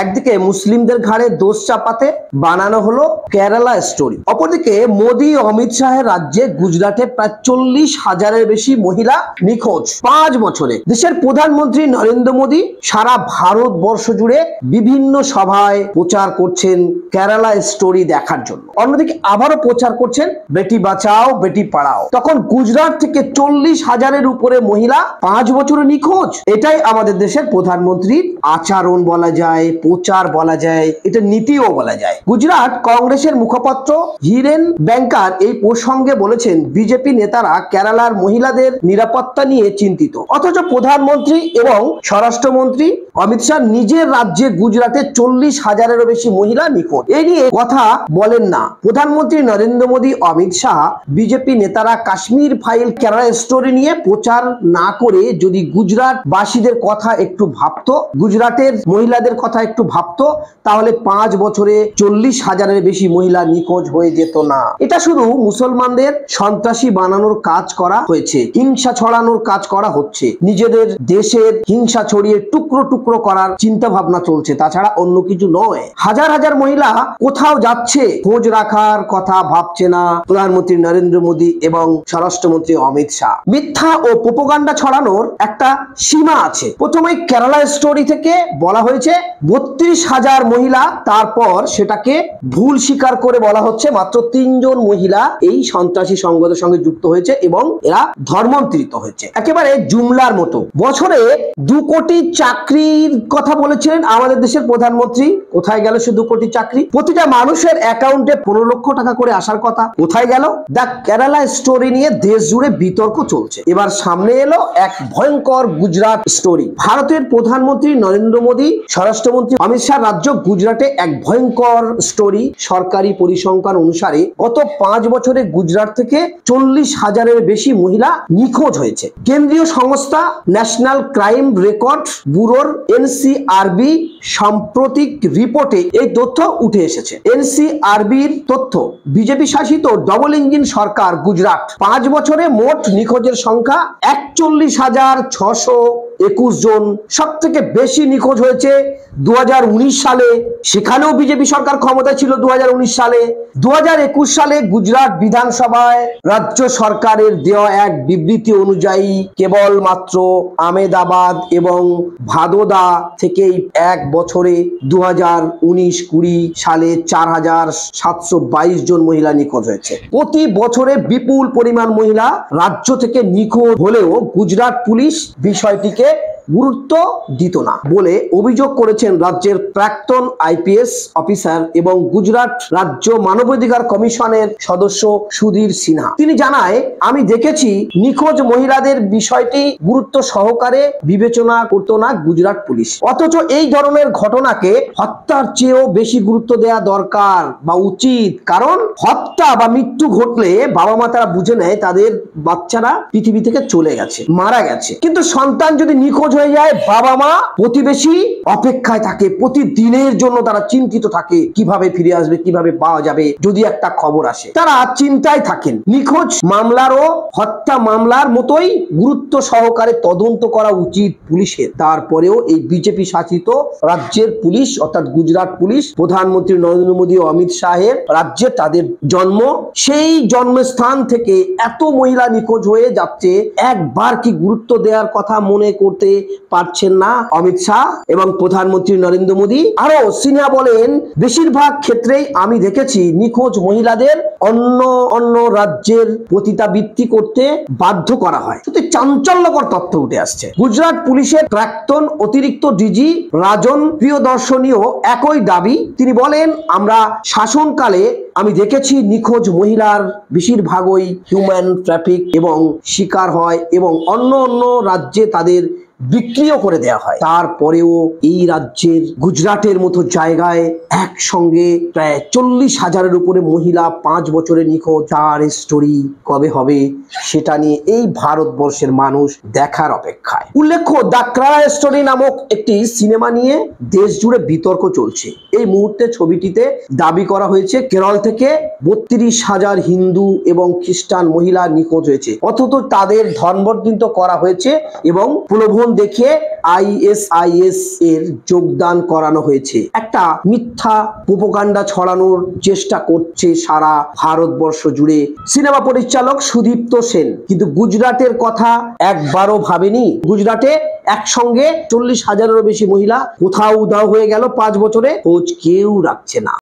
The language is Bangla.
একদিকে মুসলিমদের ঘাড়ে দোষ চাপাতে বানানো হলো কেরালা স্টোরি, অপরদিকে মোদি অমিত শাহের রাজ্যে গুজরাটে প্রায় চল্লিশ হাজারের বেশি মহিলা নিখোঁজ। পাঁচ বছরে দেশের প্রধানমন্ত্রী নরেন্দ্র মোদী সারা ভারতবর্ষ জুড়ে বিভিন্ন সভায় প্রচার করছেন কেরালা স্টোরি দেখার জন্য। অন্যদিকে আবারও প্রচার করছেন বেটি বাঁচাও, বেটি পাড়াও। তখন গুজরাট থেকে চল্লিশ হাজারের উপরে মহিলা পাঁচ বছরে নিখোঁজ। এটাই আমাদের দেশের প্রধানমন্ত্রীর আচরণ বলা যায়। প্রচার বলা যায়, এটা নীতিও বলা যায়। গুজরাট কংগ্রেসের মুখপাত্র হিরেন ব্যাংকার এই প্রসঙ্গে বলেছেন, বিজেপি নেতারা কেরালার মহিলাদের নিরাপত্তা নিয়ে চিন্তিত। অথচ প্রধানমন্ত্রী এবং স্বরাষ্ট্রমন্ত্রী অমিত শাহ নিজের রাজ্যে গুজরাটে চল্লিশ হাজারেরও বেশি মহিলা নিখোঁজ। এই নিয়ে কথা বলেন না। প্রধানমন্ত্রী নরেন্দ্র মোদী, অমিত শাহ বিজেপি নেতারা কাশ্মীর ফাইল কেরালা স্টোরি নিয়ে প্রচার না করে যদি গুজরাট বাসীদের কথা একটু ভাবতো, গুজরাটের মহিলাদের কথা একটু ভাবতো, তাহলে পাঁচ বছরে চল্লিশ হাজারের বেশি মহিলা নিখোঁজ হয়ে যেত না। এটা শুধু মুসলমানদের সন্ত্রাসী বানানোর কাজ করা হয়েছে, হিংসা ছড়ানোর কাজ করা হচ্ছে। নিজেদের দেশের হিংসা ছড়িয়ে টুকরো টুকরো করার চিন্তা ভাবনা চলছে, তাছাড়া অন্য কিছু নয়। হাজার হাজার মহিলা কোথাও যাচ্ছে, খোঁজ রাখার কথা ভাবছে না প্রধানমন্ত্রী নরেন্দ্র মোদী এবং স্বরাষ্ট্রমন্ত্রী অমিত শাহ। মিথ্যা ও প্রোপাগান্ডা ছড়ানোর একটা সীমা আছে। প্রথমে কেরালা স্টোরি থেকে বলা হয়েছে বত্রিশ হাজার মহিলা তারপর সেটাকে ভুল স্বীকার করে বলা হচ্ছে। মাত্র তিনজন মহিলা এই সন্ত্রাসী সংগতের সঙ্গে যুক্ত হয়েছে এবং এরা ধর্মান্তরিত হয়েছে। একেবারে জুমলার মতো। বছরে দু কোটি চাকরির কথা বলেছিলেন আমাদের দেশের প্রধানমন্ত্রী। কোথায় গেল সে দু কোটি চাকরি? প্রতিটা মানুষের অ্যাকাউন্টে পনেরো লক্ষ টাকা করে আসার কথা। কোথায় গেল? দ্য কেরালা স্টোরি নিয়ে দেশ জুড়ে বিতর্ক চলছে। এবার সামনে এলো এক ভয়ঙ্কর গুজরাট স্টোরি। ভারতের প্রধানমন্ত্রী নরেন্দ্র মোদী, স্বরাষ্ট্রমন্ত্রী অমিত শাহ রাজ্য গুজরাটে এক ভয়ঙ্কর স্টোরি সরকারি পরিসংখ্যান অনুসারে গত পাঁচ বছরে গুজরাট থেকে চল্লিশ হাজারের বেশি মহিলা নিখোঁজ হয়েছে। কেন্দ্রীয় সংস্থা ন্যাশনাল ক্রাইম রেকর্ড ব্যুরোর এনসিআরবি সাম্প্রতিক রিপোর্টে এই তথ্য উঠে এসেছে। এনসিআরবির তথ্য, বিজেপি শাসিত ডবল ইঞ্জিন সরকার গুজরাট, পাঁচ বছরে মোট নিখোঁজের সংখ্যা একচল্লিশ হাজার ছশো একুশ জন সব থেকে বেশি নিখোঁজ হয়েছে দু হাজার উনিশ সালে। সেখানেও বিজেপি সরকার ক্ষমতা ছিল দুহাজার উনিশ সালে। দু হাজার একুশ সালে গুজরাট বিধানসভায় রাজ্য সরকারের দেওয়া এক বিবৃতি অনুযায়ী কেবলমাত্র আমেদাবাদ এবং ভাদোদা থেকেই এক বছরে দু হাজার উনিশ কুড়ি সালে চার হাজার সাতশো বাইশ জন মহিলা নিখোঁজ হয়েছে। প্রতি বছরে বিপুল পরিমাণ মহিলা রাজ্য থেকে নিখোঁজ হলেও গুজরাট পুলিশ বিষয়টিকে গুরুত্ব দিত না বলে অভিযোগ করেছেন রাজ্যের প্রাক্তন আইপিএস অফিসার এবং গুজরাট রাজ্য মানবাধিকার কমিশনের সদস্য সুধীর সিনহা। তিনি জানায়, আমি দেখেছি নিখোঁজ মহিলাদের বিষয়টি গুরুত্ব সহকারে বিবেচনা করতো না গুজরাট পুলিশ। অথচ এই ধরনের ঘটনাকে হত্যার চেয়েও বেশি গুরুত্ব দেওয়া দরকার বা উচিত। কারণ হত্যা বা মৃত্যু ঘটলে বাবা মা তারা বুঝে নেয় তাদের বাচ্চারা পৃথিবী থেকে চলে গেছে, মারা গেছে। কিন্তু সন্তান যদি নিখোঁজ হয়ে যায়, বাবা মা প্রতিবেশী অপেক্ষায় থাকে, প্রতিদিনের জন্য তারা চিন্তিত থাকে, কীভাবে ফিরে আসবে, কীভাবে পাওয়া যাবে, যদি একটা খবর আসে। তারা চিন্তায় থাকেন। নিখোঁজ মামলারও হত্যা মামলার মতোই গুরুত্ব সহকারে তদন্ত করা উচিত পুলিশের। তারপরেও এই বিজেপি শাসিত রাজ্যের পুলিশ, অর্থাৎ গুজরাট পুলিশ, প্রধানমন্ত্রী নরেন্দ্র মোদী ও অমিত শাহের রাজ্যে তাদের জন্ম। সেই জন্মস্থান থেকে এত মহিলা নিখোঁজ হয়ে যাচ্ছে, একবার কি গুরুত্ব দেওয়ার কথা মনে করতে পারছেন না। অমিত শাহ এবং প্রধানমন্ত্রী নরেন্দ্র মোদী আরও সিনহা বলেন, বেশিরভাগ ক্ষেত্রেই আমি দেখেছি নিখোঁজ মহিলাদের অন্য অন্য রাজ্যের পতিতাবৃত্তি করতে বাধ্য করা হয়। সত্যি চাঞ্চল্যকর তথ্য উঠে আসছে। গুজরাট পুলিশের প্রাক্তন অতিরিক্ত ডিজি রাজন প্রিয়দর্শনীয় একই দাবি। তিনি বলেন, আমরা শাসনকালে আমি দেখেছি নিখোঁজ মহিলার বেশিরভাগই হিউম্যান ট্রাফিক এবং শিকার হয় এবং অন্য অন্য রাজ্যে তাদের বিক্রিও করে দেওয়া হয়। তারপরেও এই রাজ্যের গুজরাটের মতো জায়গায় একসঙ্গে প্রায় চল্লিশ হাজারের উপরে মহিলা পাঁচ বছরে নিখোঁজ। তার স্টোরি কবে হবে সেটা নিয়ে এই ভারতবর্ষের মানুষ দেখার অপেক্ষায়। উল্লেখ্য, দ্য ক্রায়া স্টোরি নামক একটি সিনেমা নিয়ে দেশ জুড়ে বিতর্ক চলছে। এই মুহূর্তে ছবিটিতে দাবি করা হয়েছে, কেরল থেকে বত্রিশ হাজার হিন্দু এবং খ্রিস্টান মহিলা নিখোঁজ হয়েছে। অথচ তাদের ধর্মবর্ধিত করা হয়েছে এবং প্রলোভন দেখিয়ে আইএসআইএস এর যোগদান করানো হয়েছে। একটা মিথ্যা প্রোপাগান্ডা ছড়ানোর চেষ্টা করছে সারা ভারতবর্ষ জুড়ে। সিনেমা পরিচালক সুদীপ্ত সেন। কিন্তু গুজরাটের কথা একবারও ভাবেনি। গুজরাটে একসঙ্গে চল্লিশ হাজারেরও বেশি মহিলা কোথাও উধাও হয়ে গেল পাঁচ বছরে। খোঁজ কেউ রাখছে না।